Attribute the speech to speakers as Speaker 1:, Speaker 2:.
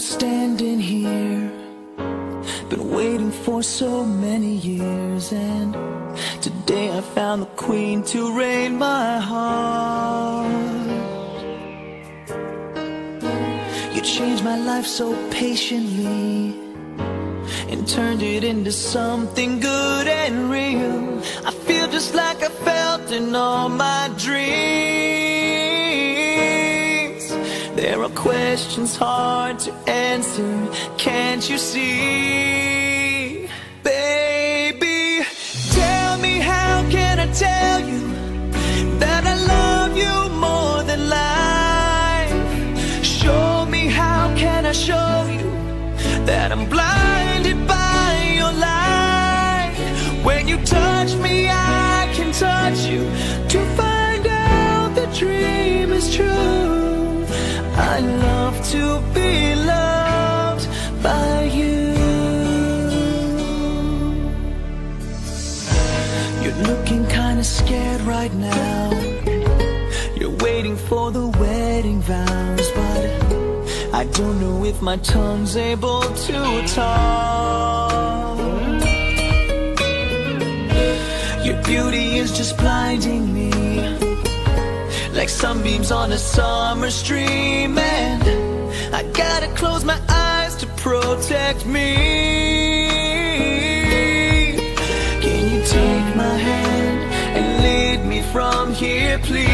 Speaker 1: I'm standing here. Been waiting for so many years And today I found the queen to reign my heart. You changed my life so patiently And turned it into something good and real. I feel just like I felt in all my dreams. There are questions hard to answer, can't you see? Baby, tell me how can I tell you that I love you more than life? Show me how can I show you that I'm blinded by your light? When you touch me, I can touch you to find out the true. To be loved by you. You're looking kinda scared right now. You're waiting for the wedding vows, but I don't know if my tongue's able to talk. Your beauty is just blinding me like sunbeams on a summer stream. And I gotta close my eyes to protect me. Can you take my hand and lead me from here please